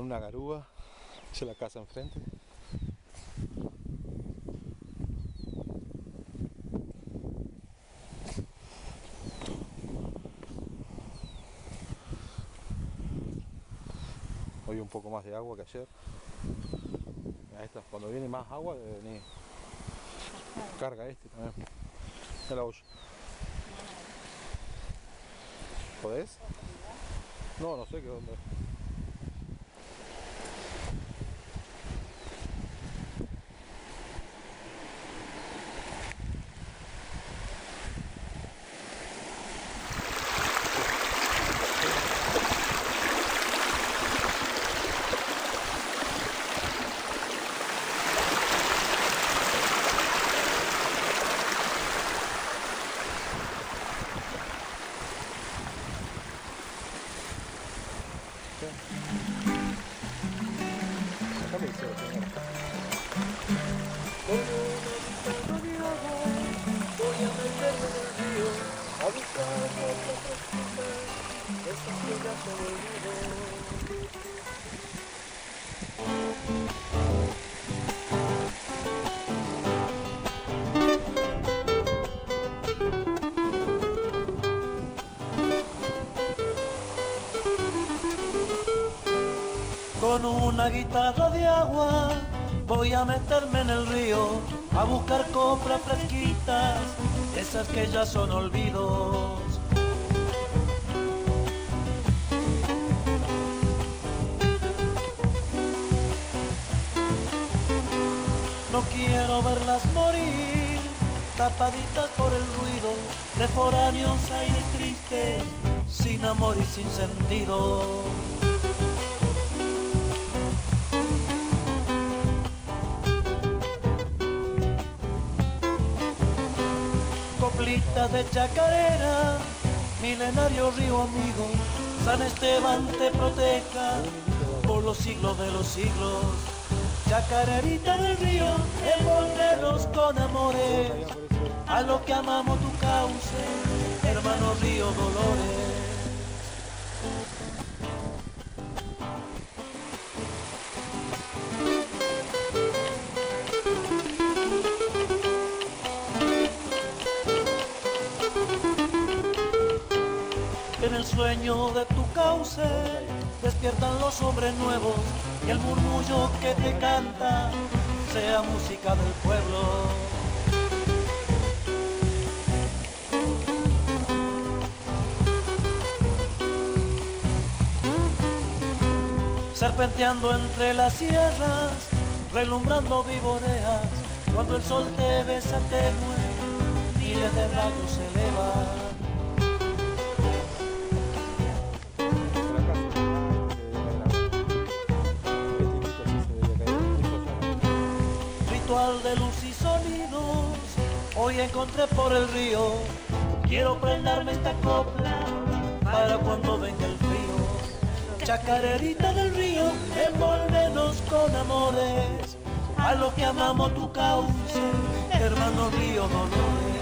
una garúa, es la casa enfrente. Hoy un poco más de agua que ayer. Está, cuando viene más agua debe venir. Carga este también. Mira la olla. ¿Podés? No, no sé qué onda. Con una guitarra de agua voy a meterme en el río a buscar coplas fresquitas, esas que ya son olvidos. No quiero verlas morir, tapaditas por el ruido de foráneos aires tristes, sin amor y sin sentido. De chacarera, milenario río amigo, San Esteban te proteja por los siglos de los siglos. Chacarerita del río, envolvernos con amores, a lo que amamos tu cauce, hermano río Dolores. El sueño de tu cauce despiertan los hombres nuevos y el murmullo que te canta sea música del pueblo. Serpenteando entre las sierras, relumbrando vivoreas, cuando el sol te besa tenue, miles de rayos se elevan. De luz y sonidos. Hoy encontré por el río, quiero prendarme esta copla para cuando venga el frío. Chacarerita del río, envolvenos con amores, a lo que amamos tu cauce, hermano río Dolores.